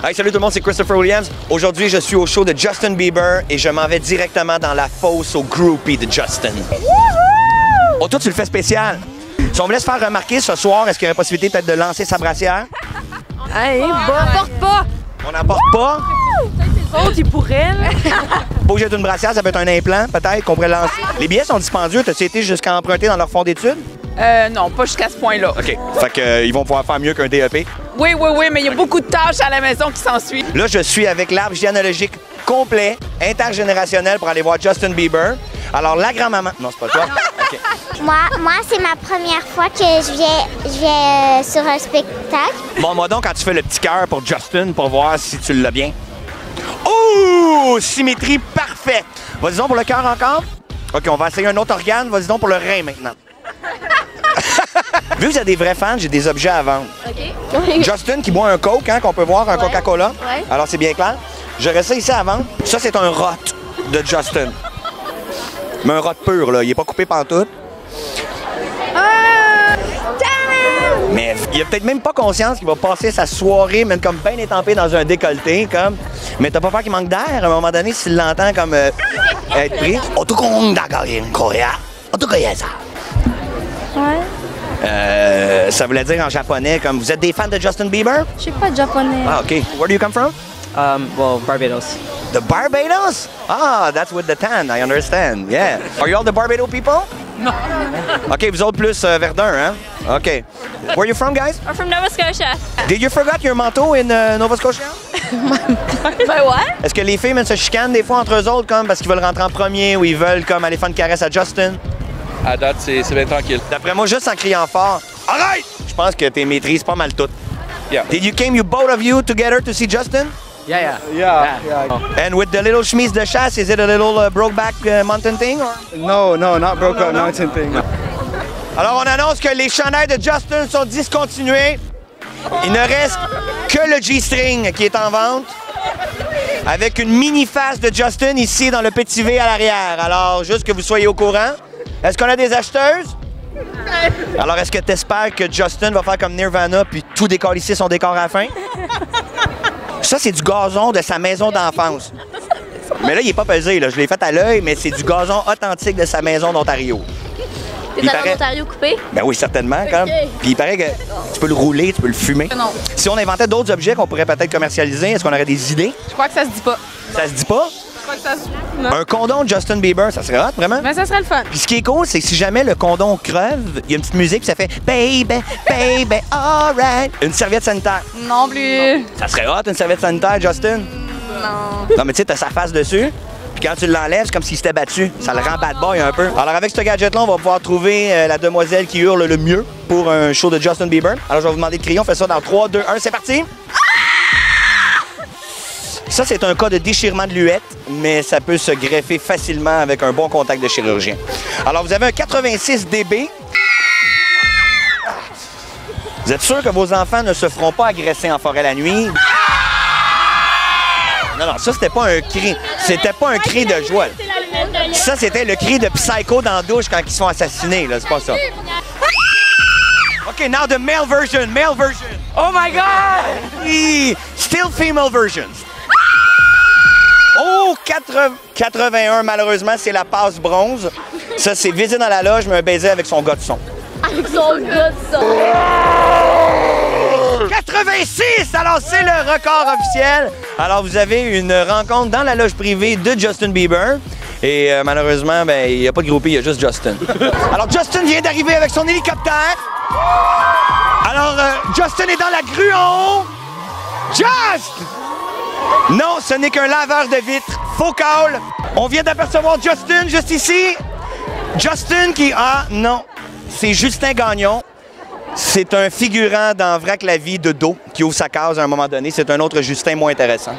Hey, salut tout le monde, c'est Christopher Williams. Aujourd'hui, je suis au show de Justin Bieber et je m'en vais directement dans la fosse au groupie de Justin. Oh, toi, tu le fais spécial. Si on me laisse faire remarquer ce soir, est-ce qu'il y a une possibilité peut-être de lancer sa brassière? Hey, bon. Porte pas! On n'apporte pas? Autres, ils pourraient, là. Pas obligé d'être une brassière, ça peut être un implant, peut-être, qu'on pourrait lancer. Les billets sont dispendieux. T'as-tu été jusqu'à emprunter dans leur fond d'études? Euh, non, pas jusqu'à ce point-là. OK. Fait que, euh, ils vont pouvoir faire mieux qu'un DEP. Oui, oui, oui, mais il y a beaucoup de tâches à la maison qui s'ensuivent. Là, je suis avec l'arbre généalogique complet, intergénérationnel pour aller voir Justin Bieber. Alors, la grand-maman. Non, c'est pas toi. OK. Moi, moi c'est ma première fois que je viens, je viens euh, sur un spectacle. Bon, moi donc, quand tu fais le petit cœur pour Justin pour voir si tu l'as bien. Oh! Symétrie parfaite. Vas-y donc pour le cœur encore. OK, on va essayer un autre organe. Vas-y donc pour le rein maintenant. Vu que vous êtes des vrais fans, j'ai des objets à vendre. Justin qui boit un Coke, hein, qu'on peut voir, un Coca-Cola. Ouais. Alors, c'est bien clair. J'aurais ça ici à vendre. Ça, c'est un rot de Justin. Mais un rot pur, là. Il est pas coupé pantoute. Mais il a peut-être même pas conscience qu'il va passer sa soirée, même comme bien étampé dans un décolleté, comme. Mais t'as pas peur qu'il manque d'air? À un moment donné s'il l'entend comme euh, être pris? Euh, ça voulait dire en japonais comme vous êtes des fans de Justin Bieber? Je sais pas de japonais. Ah, OK. Where do you come from? Um, well, Barbados. The Barbados? Ah, that's with the tan, I understand. Yeah. Are you all the Barbados people? No. OK, vous autres plus euh, Verdun, hein? OK. Where are you from, guys? We're from Nova Scotia. Did you forget your manteau in uh, Nova Scotia? By what? Est-ce que les filles se chicanent des fois entre eux autres comme parce qu'ils veulent rentrer en premier ou ils veulent comme aller faire une caresse à Justin? À date, c'est c'est bien tranquille. D'après moi, juste en criant fort, arrête! Je pense que tu maîtrises pas mal toutes. Yeah. Did you came you both of you together to see Justin? Yeah, yeah. Yeah, yeah. And with the little chemise de chasse, is it a little uh, Brokeback uh, Mountain thing? Or? No, no, not broke up mountain thing. Alors, on annonce que les chandails de Justin sont discontinués. Il ne reste que le G-string qui est en vente. Avec une mini face de Justin ici dans le petit V à l'arrière. Alors, juste que vous soyez au courant. Est-ce qu'on a des acheteuses? Alors, est-ce que tu espères que Justin va faire comme Nirvana puis tout décorer ici son décor à la fin? Ça, c'est du gazon de sa maison d'enfance. Mais là, il est pas pesé. Là. Je l'ai fait à l'œil, mais c'est du gazon authentique de sa maison d'Ontario. T'es allé paraît- en Ontario coupé? Ben oui, certainement, quand même. Puis il paraît que tu peux le rouler, tu peux le fumer. Non. Si on inventait d'autres objets qu'on pourrait peut-être commercialiser, est-ce qu'on aurait des idées? Je crois que ça se dit pas. Ça se dit pas? Je crois que ça se... Non. Un condom de Justin Bieber, ça serait hot, vraiment? Mais ça serait le fun. Puis ce qui est cool, c'est que si jamais le condom creve, il y a une petite musique, puis ça fait Baby, baby, alright. Une serviette sanitaire. Non plus. Ça serait hot, une serviette sanitaire, Justin? Non. Non, mais tu sais, t'as sa face dessus. Puis quand tu l'enlèves, c'est comme s'il s'était battu. Ça le rend bad boy un peu. Alors, avec ce gadget-là, on va pouvoir trouver euh, la demoiselle qui hurle le mieux pour un show de Justin Bieber. Alors, je vais vous demander de crier. On fait ça dans 3, 2, 1. C'est parti! Ça, c'est un cas de déchirement de luette, mais ça peut se greffer facilement avec un bon contact de chirurgien. Alors, vous avez un 86 dB. Vous êtes sûr que vos enfants ne se feront pas agresser en forêt la nuit? Non, non, ça, c'était pas un cri. C'était pas un cri de joie. Ça, c'était le cri de psycho dans la douche quand ils assassiner, là. C'est pas ça. OK, now the male version, male version. Oh my God! Still female versions. Oh, 80 81, malheureusement, c'est la passe bronze. Ça, c'est visé dans la loge, mais un baiser avec son gars de son. Avec son gars de son. 86! Alors, c'est le record officiel. Alors, vous avez une rencontre dans la loge privée de Justin Bieber. Et euh, malheureusement, ben, il n'y a pas de groupie, il y a juste Justin. Alors, Justin vient d'arriver avec son hélicoptère. Alors, euh, Justin est dans la grue en haut. Just! Non, ce n'est qu'un laveur de vitres. On vient d'apercevoir Justin juste ici. Justin qui... Ah, non. C'est Justin Gagnon. C'est un figurant dans Vrac la vie de dos qui ouvre sa case à un moment donné. C'est un autre Justin moins intéressant.